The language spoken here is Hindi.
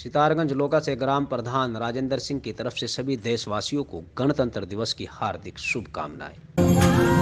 सितारगंज लोका से ग्राम प्रधान राजेंद्र सिंह की तरफ़ से सभी देशवासियों को गणतंत्र दिवस की हार्दिक शुभकामनाएँ।